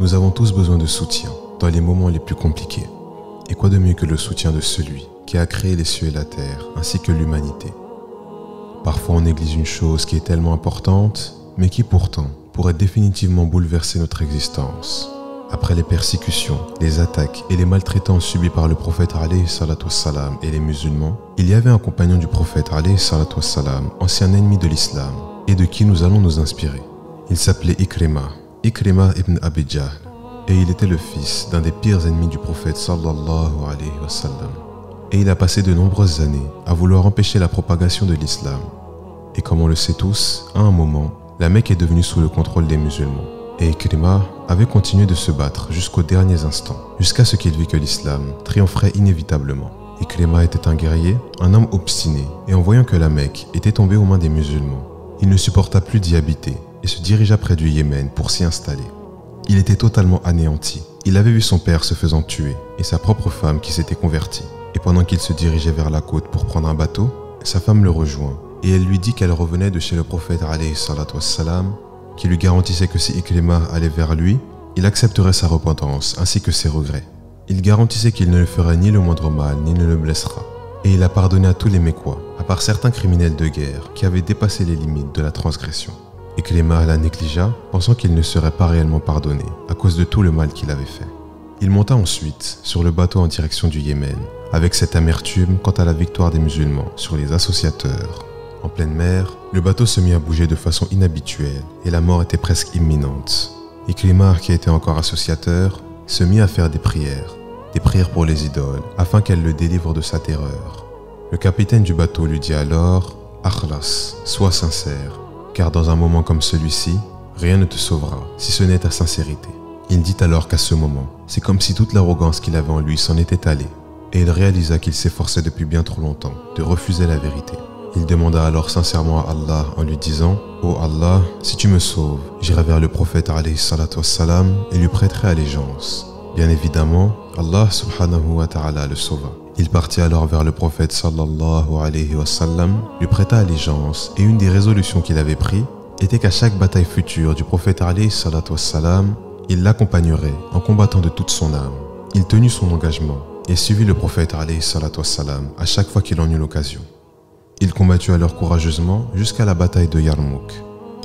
Nous avons tous besoin de soutien dans les moments les plus compliqués. Et quoi de mieux que le soutien de celui qui a créé les cieux et la terre, ainsi que l'humanité? Parfois on néglige une chose qui est tellement importante, mais qui pourtant pourrait définitivement bouleverser notre existence. Après les persécutions, les attaques et les maltraitances subies par le prophète salam et les musulmans, il y avait un compagnon du prophète salam, ancien ennemi de l'islam, et de qui nous allons nous inspirer. Il s'appelait Ikrima, Ikrima ibn Abidjah, et il était le fils d'un des pires ennemis du prophète sallallahu alayhi wa. Et il a passé de nombreuses années à vouloir empêcher la propagation de l'islam. Et comme on le sait tous, à un moment, la Mecque est devenue sous le contrôle des musulmans et Ikrima avait continué de se battre jusqu'aux derniers instants, jusqu'à ce qu'il vit que l'islam triompherait inévitablement. Ikrima était un guerrier, un homme obstiné, et en voyant que la Mecque était tombée aux mains des musulmans, il ne supporta plus d'y habiter et se dirigea près du Yémen pour s'y installer. Il était totalement anéanti. Il avait vu son père se faisant tuer et sa propre femme qui s'était convertie. Et pendant qu'il se dirigeait vers la côte pour prendre un bateau, sa femme le rejoint et elle lui dit qu'elle revenait de chez le prophète alayhi salam qui lui garantissait que si Ikrima allait vers lui, il accepterait sa repentance ainsi que ses regrets. Il garantissait qu'il ne le ferait ni le moindre mal, ni ne le blessera. Et il a pardonné à tous les Mécois, à part certains criminels de guerre qui avaient dépassé les limites de la transgression. Ikrima la négligea, pensant qu'il ne serait pas réellement pardonné à cause de tout le mal qu'il avait fait. Il monta ensuite sur le bateau en direction du Yémen, avec cette amertume quant à la victoire des musulmans sur les associateurs en pleine mer, le bateau se mit à bouger de façon inhabituelle et la mort était presque imminente. Iklimar, qui était encore associateur, se mit à faire des prières, des prières pour les idoles, afin qu'elles le délivrent de sa terreur. Le capitaine du bateau lui dit alors Akhlas, sois sincère, car dans un moment comme celui-ci, rien ne te sauvera, si ce n'est ta sincérité. Il dit alors qu'à ce moment, c'est comme si toute l'arrogance qu'il avait en lui s'en était allée, et il réalisa qu'il s'efforçait depuis bien trop longtemps de refuser la vérité. Il demanda alors sincèrement à Allah en lui disant Ô Allah, si tu me sauves, j'irai vers le prophète et lui prêterai allégeance. Bien évidemment, Allah subhanahu wa ta'ala le sauva. Il partit alors vers le prophète sallallahu alayhi wa sallam, lui prêta allégeance et une des résolutions qu'il avait prises était qu'à chaque bataille future du prophète alayhi salam, il l'accompagnerait en combattant de toute son âme. Il tenut son engagement et suivit le prophète alayhi salam à chaque fois qu'il en eut l'occasion. Il combattit alors courageusement jusqu'à la bataille de Yarmouk.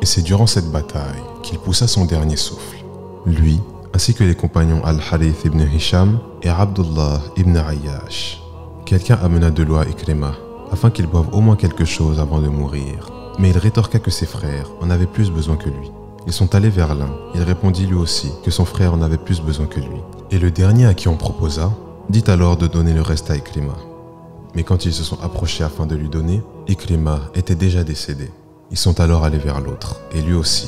Et c'est durant cette bataille qu'il poussa son dernier souffle. Lui, ainsi que les compagnons Al-Harith ibn Hisham et Abdullah ibn Ayyash. Quelqu'un amena de l'eau à Ikrima afin qu'il boive au moins quelque chose avant de mourir. Mais il rétorqua que ses frères en avaient plus besoin que lui. Ils sont allés vers l'un. Il répondit lui aussi que son frère en avait plus besoin que lui. Et le dernier à qui on proposa dit alors de donner le reste à Ikrima. Mais quand ils se sont approchés afin de lui donner, Ikrima était déjà décédé. Ils sont alors allés vers l'autre, et lui aussi.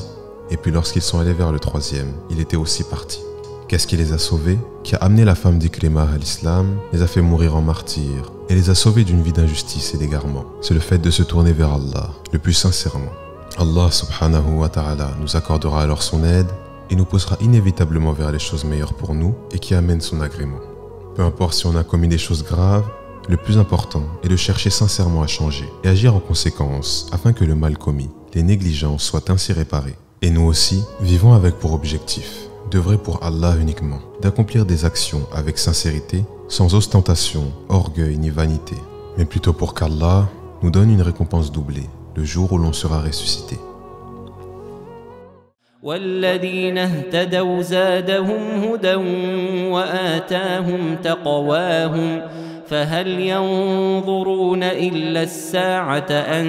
Et puis lorsqu'ils sont allés vers le troisième, il était aussi parti. Qu'est-ce qui les a sauvés Qui a amené la femme d'Ikrima à l'islam, les a fait mourir en martyr, et les a sauvés d'une vie d'injustice et d'égarement. C'est le fait de se tourner vers Allah, le plus sincèrement. Allah subhanahu wa ta'ala nous accordera alors son aide et nous poussera inévitablement vers les choses meilleures pour nous et qui amènent son agrément. Peu importe si on a commis des choses graves le plus important est de chercher sincèrement à changer et agir en conséquence afin que le mal commis, les négligences soient ainsi réparées. Et nous aussi, vivons avec pour objectif d'œuvrer pour Allah uniquement, d'accomplir des actions avec sincérité, sans ostentation, orgueil ni vanité, mais plutôt pour qu'Allah nous donne une récompense doublée le jour où l'on sera ressuscité. فهل ينظرون إلا الساعة أن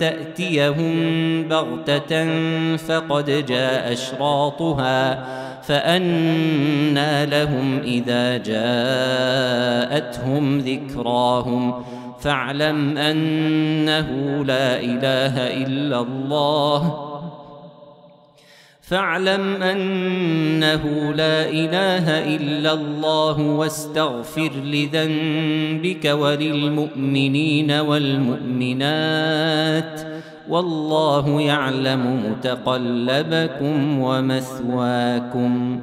تأتيهم بغتة فقد جاء أشراطها فأنا لهم إذا جاءتهم ذكراهم فاعلم أنه لا إله إلا الله فاعلم أنه لا إله إلا الله واستغفر لذنبك وللمؤمنين والمؤمنات والله يعلم متقلبكم ومثواكم